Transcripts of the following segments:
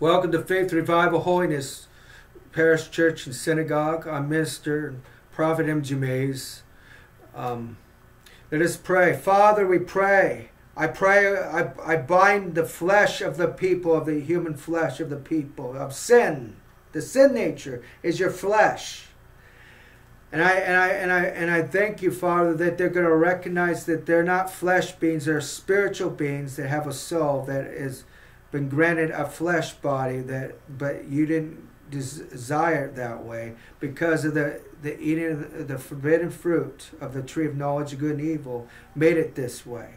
Welcome to Faith Revival Holiness Parish Church and Synagogue. I'm Minister and Prophet M. Jumays. Um, let us pray. Father, we pray. I pray, I, I bind the flesh of the people, of the human flesh of the people, of sin. The sin nature is your flesh. And I and I and I and I thank you, Father, that they're going to recognize that they're not flesh beings, they're spiritual beings that have a soul that is been granted a flesh body that but you didn't desire it that way because of the the eating of the forbidden fruit of the tree of knowledge of good and evil made it this way.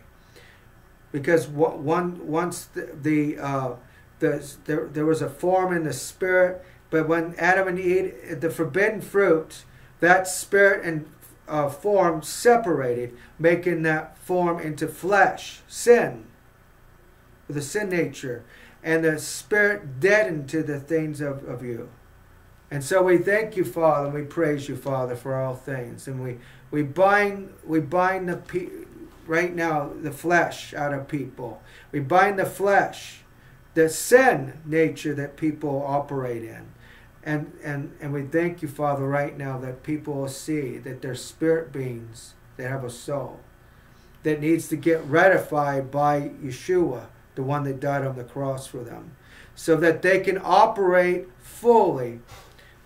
Because one once the, the uh, the there, there was a form in the spirit but when adam and eve the forbidden fruit that spirit and uh, form separated making that form into flesh sin the sin nature, and the spirit deadened to the things of, of you. And so we thank you, Father, and we praise you, Father, for all things. And we, we bind we bind the pe- right now the flesh out of people. We bind the flesh, the sin nature that people operate in. And, and, and we thank you, Father, right now that people will see that they're spirit beings that have a soul that needs to get ratified by Yeshua the one that died on the cross for them, so that they can operate fully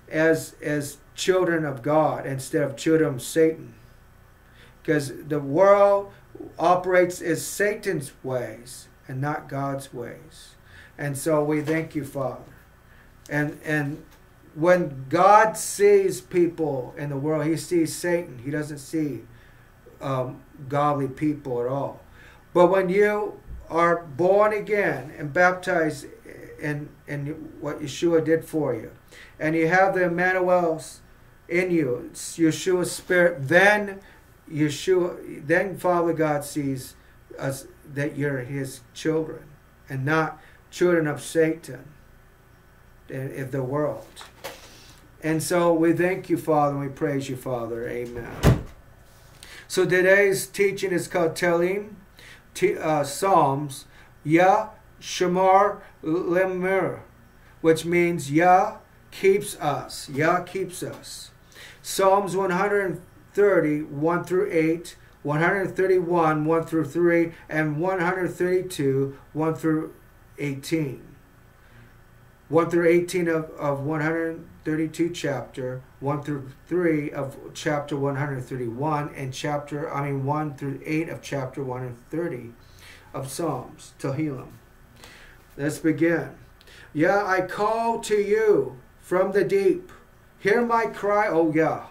as, as children of God instead of children of Satan. Because the world operates as Satan's ways and not God's ways. And so we thank you, Father. And and when God sees people in the world, He sees Satan. He doesn't see um, godly people at all. But when you are born again and baptized in, in what Yeshua did for you, and you have the Emmanuel's in you, it's Yeshua's spirit, then Yeshua, then Father God sees us that you're his children and not children of Satan of the world. And so we thank you, Father, and we praise you, Father. Amen. So today's teaching is called Tehillim t- uh, Psalms, Yah Shamar Lenu, which means Yah keeps us. Yah keeps us. Psalms 130, 1 through 8, 131, 1 through 3, and 132, 1 through 18. 1 through 18 of, of 132 chapter, 1 through 3 of chapter 131, and chapter, I mean 1 through 8 of chapter 130 of Psalms, Tehillim. Let's begin. Yeah, I call to you from the deep. Hear my cry, O Yah.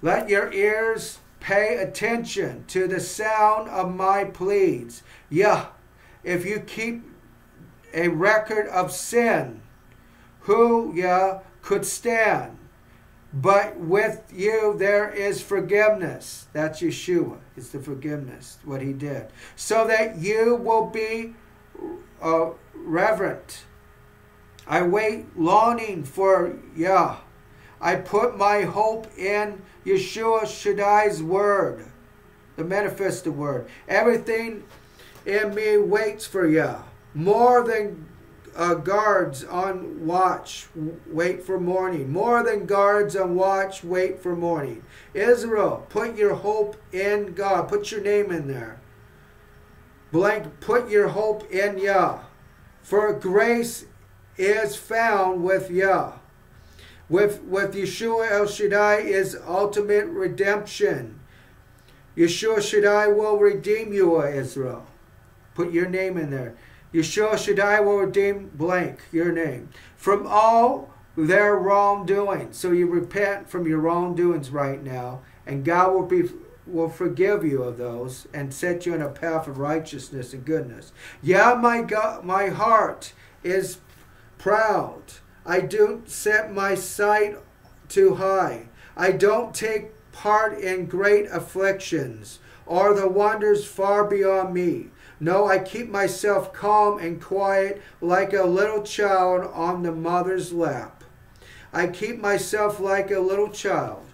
Let your ears pay attention to the sound of my pleas. Yeah, if you keep a record of sin, who yeah, could stand. But with you there is forgiveness. That's Yeshua. It's the forgiveness, what he did. So that you will be uh, reverent. I wait longing for Yah. I put my hope in Yeshua Shaddai's word, the manifested word. Everything in me waits for Yah. More than uh, guards on watch, wait for morning. More than guards on watch, wait for morning. Israel, put your hope in God. Put your name in there. Blank, put your hope in Yah. For grace is found with Yah. With, with Yeshua El Shaddai is ultimate redemption. Yeshua Shaddai will redeem you, Israel. Put your name in there. Yeshua Shaddai will redeem blank, your name, from all their wrongdoing. So you repent from your wrongdoings right now, and God will be will forgive you of those and set you on a path of righteousness and goodness. Yeah, my God, my heart is proud. I don't set my sight too high. I don't take part in great afflictions or the wonders far beyond me. No, I keep myself calm and quiet like a little child on the mother's lap. I keep myself like a little child.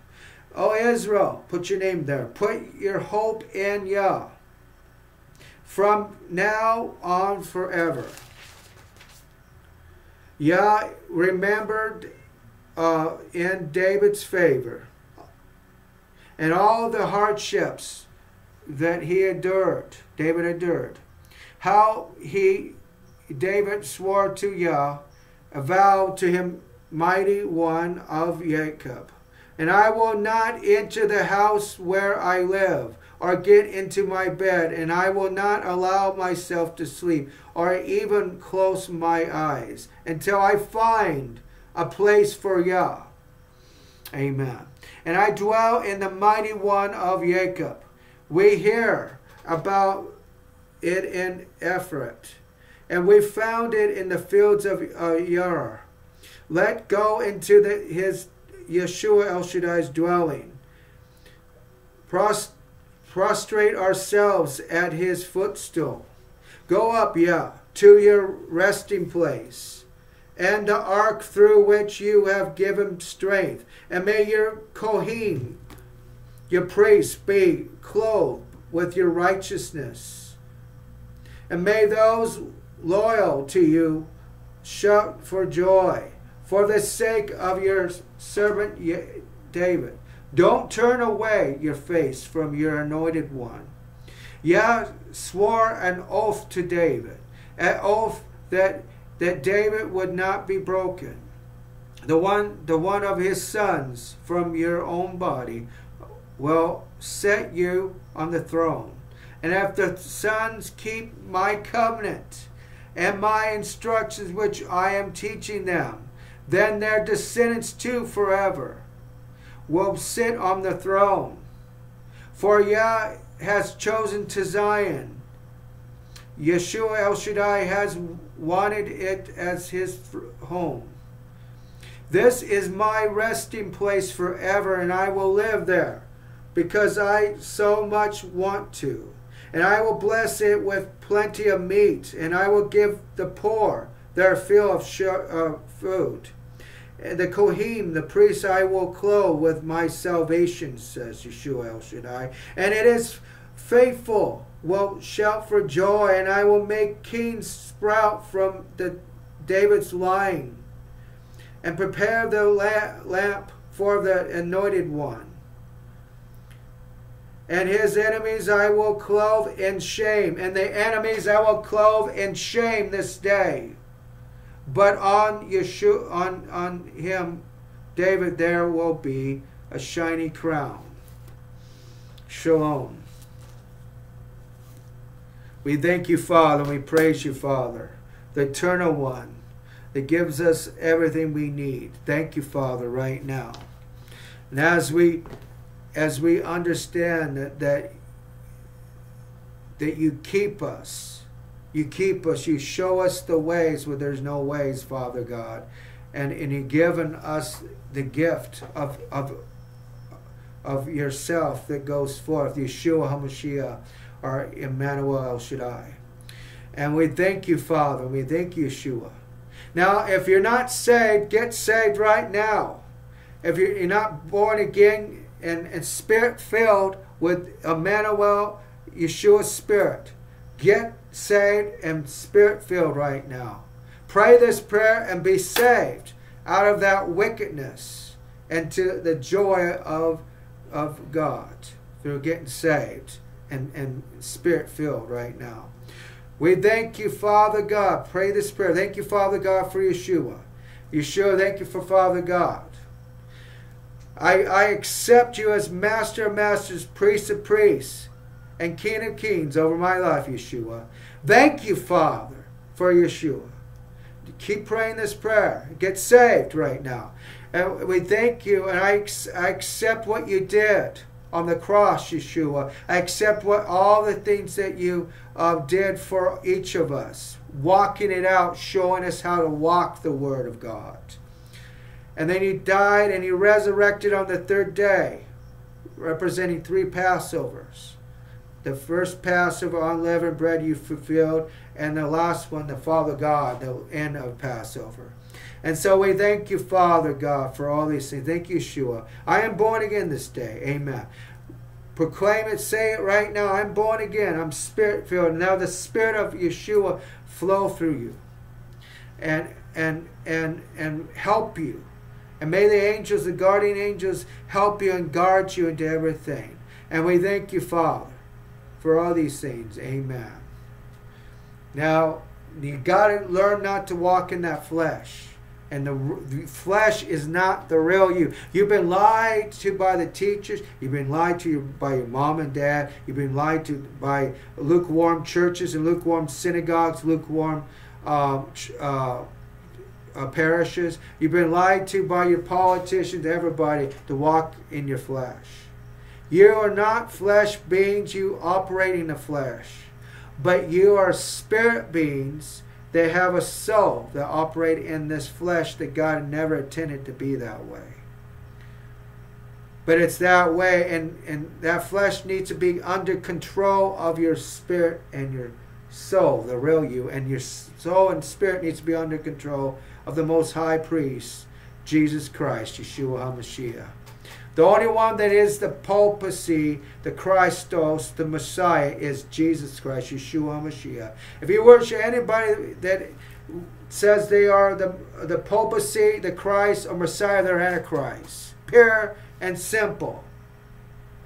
Oh, Israel, put your name there. Put your hope in Yah. From now on forever. Yah remembered uh, in David's favor and all the hardships that he endured, David endured. How he, David swore to Yah, a vow to him, mighty one of Jacob. And I will not enter the house where I live, or get into my bed, and I will not allow myself to sleep, or even close my eyes, until I find a place for Yah. Amen. And I dwell in the mighty one of Jacob. We hear about it in Ephrath, and we found it in the fields of uh, Let go into the, his Yeshua El Shaddai's dwelling. Prost, prostrate ourselves at his footstool. Go up, Yah, to your resting place, and the ark through which you have given strength. And may your Kohen, your priests, be clothed with your righteousness. And may those loyal to you shout for joy for the sake of your servant David. Don't turn away your face from your anointed one. Yah swore an oath to David, an oath that, that David would not be broken. The one, the one of his sons from your own body will set you on the throne. And if the sons keep my covenant and my instructions which I am teaching them, then their descendants too forever will sit on the throne. For Yah has chosen to Zion. Yeshua El Shaddai has wanted it as his home. This is my resting place forever, and I will live there because I so much want to. And I will bless it with plenty of meat, and I will give the poor their fill of uh, food. And the Kohen, the priests, I will clothe with my salvation, says Yeshua El Shaddai. And it is faithful, will shout for joy, and I will make kings sprout from the David's line, and prepare the lamp for the anointed one. And his enemies I will clothe in shame, and the enemies I will clothe in shame this day. But on Yeshua, on, on him, David, there will be a shiny crown. Shalom. We thank you, Father, and we praise you, Father, the eternal one that gives us everything we need. Thank you, Father, right now. And as we as we understand that, that that you keep us you keep us. You show us the ways where there's no ways, Father God. And, and you've given us the gift of, of, of yourself that goes forth, Yeshua HaMashiach, or Emmanuel El Shaddai. And we thank you, Father. We thank you, Yeshua. Now, if you're not saved, get saved right now. If you're not born again and, and spirit filled with Emmanuel, Yeshua's spirit, get saved and spirit filled right now. Pray this prayer and be saved out of that wickedness and to the joy of, of God through getting saved and, and spirit filled right now. We thank you, Father God. Pray this prayer. Thank you, Father God, for Yeshua. Yeshua, thank you for Father God. I, I accept you as Master of Masters, Priest of Priests, and King of Kings over my life, Yeshua. Thank you, Father, for Yeshua. Keep praying this prayer. Get saved right now. And we thank you, and I, I accept what you did on the cross, Yeshua. I accept what all the things that you uh, did for each of us, walking it out, showing us how to walk the Word of God. And then he died and he resurrected on the third day, representing three Passovers. The first Passover unleavened bread you fulfilled, and the last one, the Father God, the end of Passover. And so we thank you, Father God, for all these things. Thank you, Yeshua. I am born again this day. Amen. Proclaim it, say it right now. I'm born again. I'm spirit filled. Now the spirit of Yeshua flow through you. and and and and help you. And may the angels, the guardian angels, help you and guard you into everything. And we thank you, Father, for all these things. Amen. Now, you got to learn not to walk in that flesh. And the, the, flesh is not the real you. You've been lied to by the teachers. You've been lied to by your mom and dad. You've been lied to by lukewarm churches and lukewarm synagogues, lukewarm uh, uh, uh, parishes. You've been lied to by your politicians, everybody, to walk in your flesh. You are not flesh beings, you operate in the flesh. But you are spirit beings that have a soul that operate in this flesh that God never intended to be that way. But it's that way, and, and that flesh needs to be under control of your spirit and your soul, the real you, and your soul and spirit needs to be under control of the Most High Priest, Jesus Christ, Yeshua HaMashiach. The only one that is the papacy, the Christos, the Messiah, is Jesus Christ, Yeshua HaMashiach. If you worship anybody that says they are the, the papacy, the Christ, or Messiah, they're Antichrist. Pure and simple.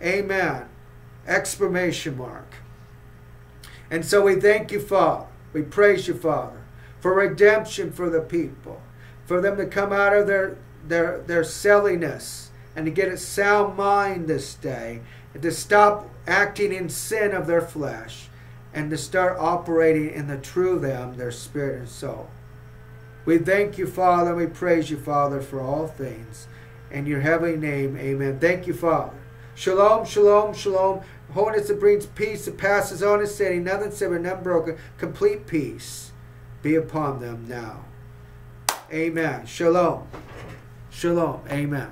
Amen. Exclamation mark. And so we thank you, Father. We praise you, Father for redemption for the people, for them to come out of their, their, their silliness and to get a sound mind this day, and to stop acting in sin of their flesh, and to start operating in the true them, their spirit and soul. We thank you, Father, we praise you, Father, for all things. In your heavenly name, amen. Thank you, Father. Shalom, shalom, shalom. Holiness that brings peace that passes on understanding, nothing severed, nothing broken, complete peace be upon them now. Amen. Shalom. Shalom. Amen.